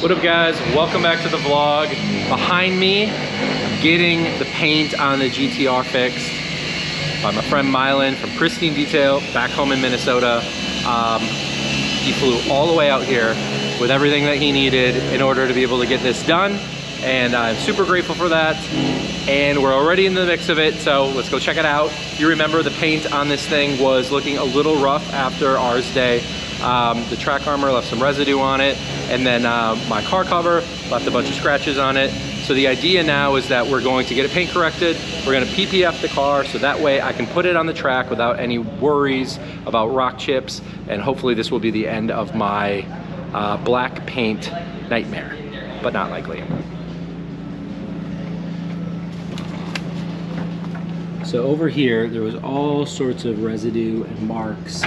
What up guys? Welcome back to the vlog. Behind me, getting the paint on the GTR fixed by my friend Mylan from Pristine Detail back home in Minnesota. Um, he flew all the way out here with everything that he needed in order to be able to get this done. And I'm super grateful for that. And we're already in the mix of it, so let's go check it out. You remember the paint on this thing was looking a little rough after ours day. Um, the track armor left some residue on it, and then uh, my car cover left a bunch of scratches on it. So the idea now is that we're going to get it paint corrected. We're gonna PPF the car so that way I can put it on the track without any worries about rock chips. And hopefully this will be the end of my uh, black paint nightmare, but not likely. So over here, there was all sorts of residue and marks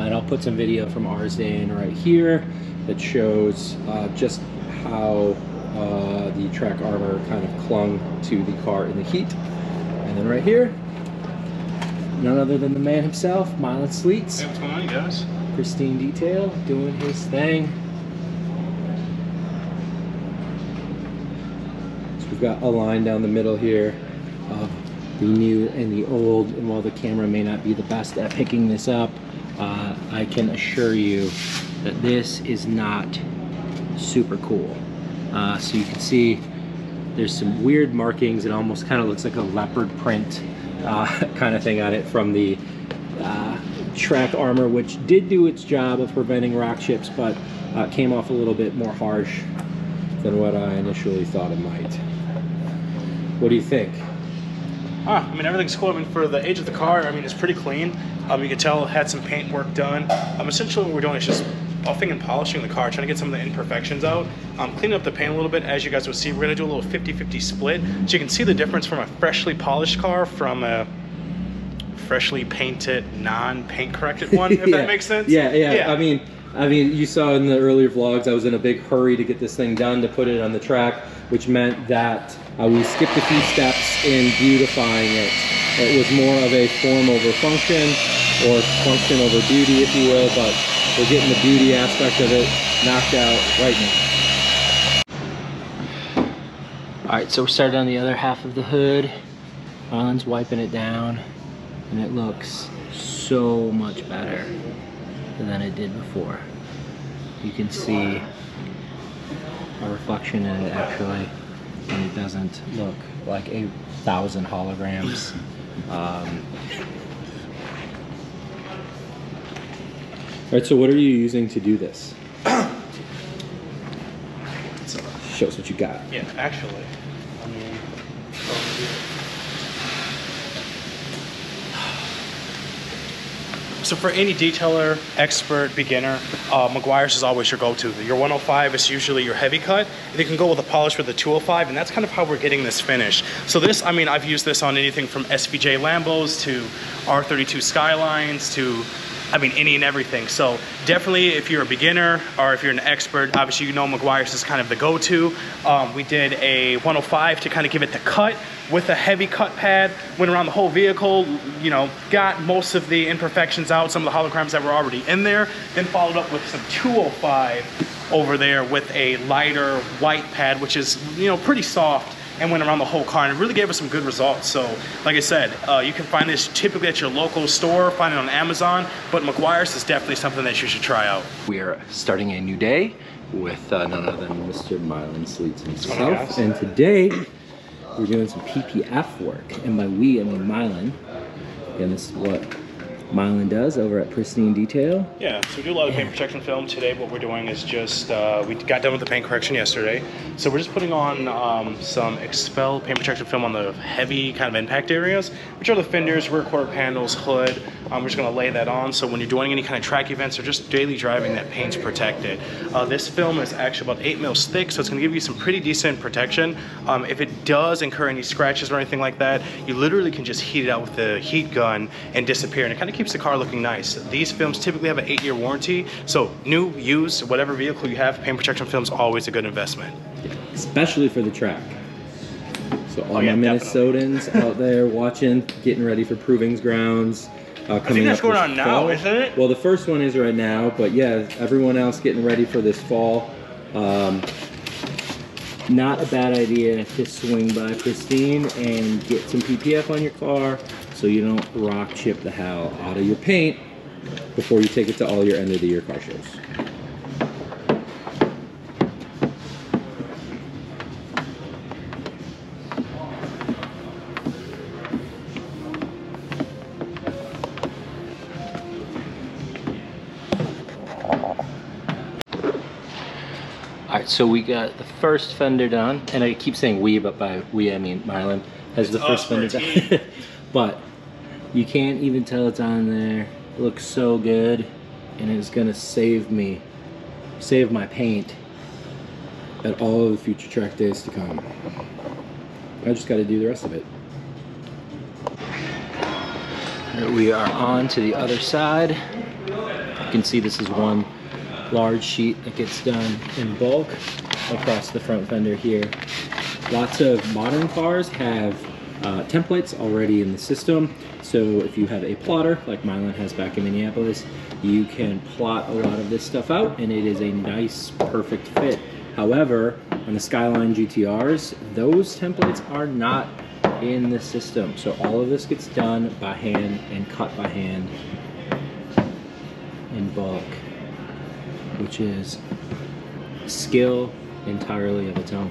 and I'll put some video from ours in right here that shows uh, just how uh, the track armor kind of clung to the car in the heat. And then right here, none other than the man himself, Mylan Sleets. Hey, what's going on, guys? Pristine Detail, doing his thing. So we've got a line down the middle here of the new and the old, and while the camera may not be the best at picking this up, uh, I can assure you that this is not super cool. Uh, so you can see there's some weird markings. It almost kind of looks like a leopard print uh, kind of thing on it from the uh, track armor, which did do its job of preventing rock chips, but uh, came off a little bit more harsh than what I initially thought it might. What do you think? Ah, I mean, everything's cool. I mean, for the age of the car, I mean, it's pretty clean. Um, you can tell it had some paint work done. Um, essentially, what we're doing is just buffing and polishing the car, trying to get some of the imperfections out. Um, cleaning up the paint a little bit. As you guys will see, we're gonna do a little 50-50 split. So you can see the difference from a freshly polished car from a freshly painted, non-paint corrected one, if yeah. that makes sense. Yeah, yeah, yeah. I mean, I mean, you saw in the earlier vlogs, I was in a big hurry to get this thing done to put it on the track, which meant that uh, we skipped a few steps in beautifying it. It was more of a form over function or function over beauty, if you will, but we're getting the beauty aspect of it knocked out right now. All right, so we started on the other half of the hood. Alan's wiping it down, and it looks so much better than it did before. You can see a reflection in it actually, and it doesn't look like a thousand holograms. Um, right, so what are you using to do this? Show us what you got. Yeah, actually. I mean, So for any detailer, expert, beginner, uh, Meguiar's is always your go-to. Your 105 is usually your heavy cut. You can go with a polish with the 205, and that's kind of how we're getting this finish. So this, I mean, I've used this on anything from SVJ Lambos to R32 Skylines to I mean, any and everything. So definitely if you're a beginner or if you're an expert, obviously you know Meguiar's is kind of the go-to. Um, we did a 105 to kind of give it the cut with a heavy cut pad, went around the whole vehicle, you know, got most of the imperfections out, some of the holograms that were already in there, then followed up with some 205 over there with a lighter white pad, which is, you know, pretty soft and went around the whole car and it really gave us some good results. So like I said, uh, you can find this typically at your local store, find it on Amazon, but Meguiar's is definitely something that you should try out. We are starting a new day with uh, none other than Mr. Mylan Sleets himself. And today we're doing some PPF work. And by we, I mean Mylan. And this is what Mylan does over at Pristine Detail. Yeah, so we do a lot of paint protection film. Today what we're doing is just, uh, we got done with the paint correction yesterday. So we're just putting on um, some XPEL paint protection film on the heavy kind of impact areas, which are the fenders, rear quarter panels, hood. Um, we're just gonna lay that on so when you're doing any kind of track events or just daily driving, that paint's protected. Uh, this film is actually about eight mils thick, so it's gonna give you some pretty decent protection. Um, if it does incur any scratches or anything like that, you literally can just heat it out with the heat gun and disappear, and it kind of keeps the car looking nice. These films typically have an eight year warranty, so new, used, whatever vehicle you have, paint protection film is always a good investment. Especially for the track. So all Oh, yeah, my. Minnesotans out there watching, getting ready for Provings Grounds. Uh, coming that's up going this on now, fall. isn't it? Well, the first one is right now, but yeah, everyone else getting ready for this fall. Um, not a bad idea to swing by Pristine and get some PPF on your car so you don't rock chip the hell out of your paint before you take it to all your end of the year car shows. All right, so we got the first fender done, and I keep saying we, but by we I mean Marlon has the first fender done. but you can't even tell it's on there. It looks so good, and it's gonna save me, save my paint at all of the future track days to come. I just got to do the rest of it. We are on to the other side. You can see this is one large sheet that gets done in bulk across the front fender here. Lots of modern cars have uh, templates already in the system. So if you have a plotter, like Mylan has back in Minneapolis, you can plot a lot of this stuff out and it is a nice, perfect fit. However, on the Skyline GTRs, those templates are not in the system. So all of this gets done by hand and cut by hand in bulk which is skill entirely of its own.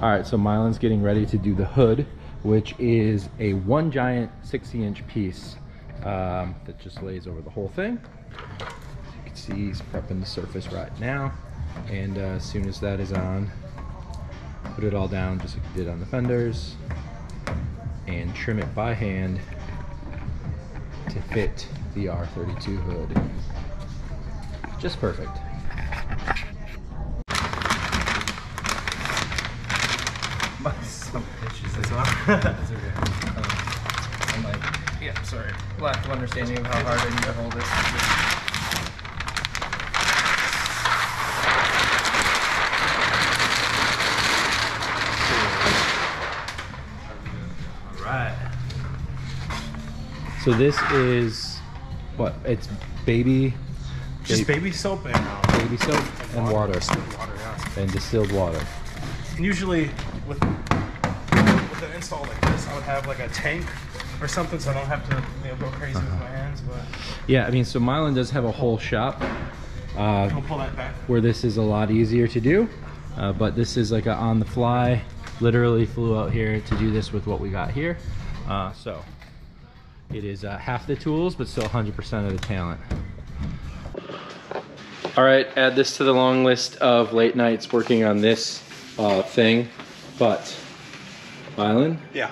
All right, so Mylan's getting ready to do the hood, which is a one giant 60 inch piece um, that just lays over the whole thing. As you can see, he's prepping the surface right now. And uh, as soon as that is on, put it all down just like you did on the fenders and trim it by hand to fit the R32 hood. Just perfect. Some issues as well. That's okay. Um, I'm like, yeah, sorry. Lack of understanding of how hard I need to hold this. All right. So this is what? It's baby, Just Baby- baby soap and um, baby soap and water distilled water, yeah. and distilled water. And usually with with an install like this, I would have like a tank or something, so I don't have to you know, go crazy with my hands. But Yeah, I mean, so Mylan does have a whole shop uh, I'll pull that back. where this is a lot easier to do, uh, but this is like a on the fly. Literally flew out here to do this with what we got here. Uh, so it is uh, half the tools, but still 100% of the talent. All right, add this to the long list of late nights working on this uh, thing. But Mylan, Yeah.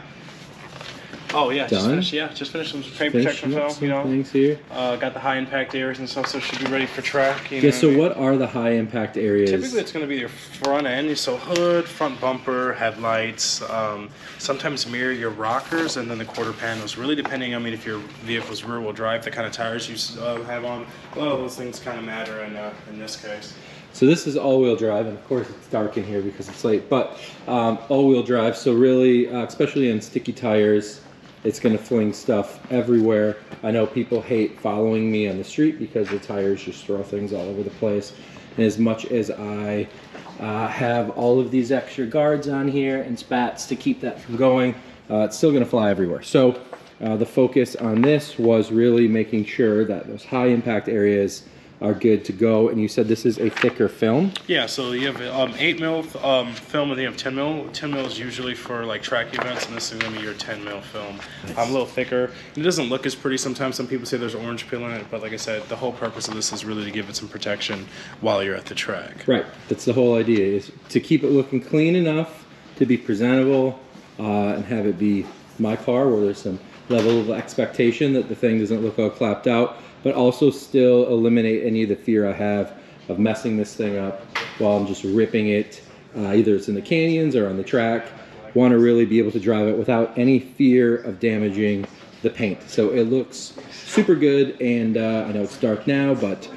Oh yeah, just finished. Yeah, just finished some paint protection film. You know, things here. uh, got the high impact areas and stuff, so should be ready for track. You Yeah. So I mean? what are the high impact areas? Typically, it's going to be your front end, so hood, front bumper, headlights. Um, sometimes mirror your rockers, and then the quarter panels. Really, depending. I mean, if your vehicle's rear-wheel drive, the kind of tires you uh, have on, well, those things kind of matter in uh, in this case. So this is all-wheel drive, and of course it's dark in here because it's late. But um, all-wheel drive, so really, uh, especially in sticky tires, it's going to fling stuff everywhere. I know people hate following me on the street because the tires just throw things all over the place. And as much as I uh, have all of these extra guards on here and spats to keep that from going, uh, it's still going to fly everywhere. So uh, the focus on this was really making sure that those high impact areas are good to go. And you said this is a thicker film. Yeah, so you have um, eight mil um, film, and then you have ten mil. Ten mil is usually for like track events, and this is gonna be your ten mil film. Um, a little thicker. And It doesn't look as pretty. Sometimes some people say there's orange peel in it, but like I said, the whole purpose of this is really to give it some protection while you're at the track. Right. That's the whole idea is to keep it looking clean enough to be presentable uh, and have it be my car where there's some level of expectation that the thing doesn't look all clapped out, but also still eliminate any of the fear I have of messing this thing up while I'm just ripping it. Uh, either it's in the canyons or on the track. Want to really be able to drive it without any fear of damaging the paint. So it looks super good, and uh, I know it's dark now, but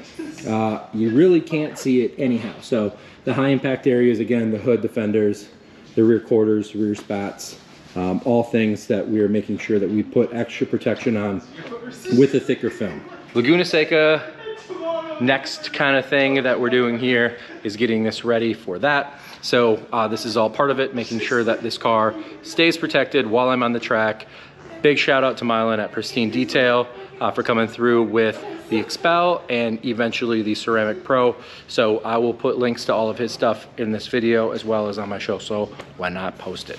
uh, you really can't see it anyhow. So the high impact areas, again, the hood, the fenders, the rear quarters, rear spats, um, all things that we are making sure that we put extra protection on with a thicker film. Laguna Seca next kind of thing that we're doing here is getting this ready for that. So uh, this is all part of it, making sure that this car stays protected while I'm on the track. Big shout out to Mylan at Pristine Detail uh, for coming through with the XPEL and eventually the Ceramic Pro. So I will put links to all of his stuff in this video as well as on my show. So why not post it?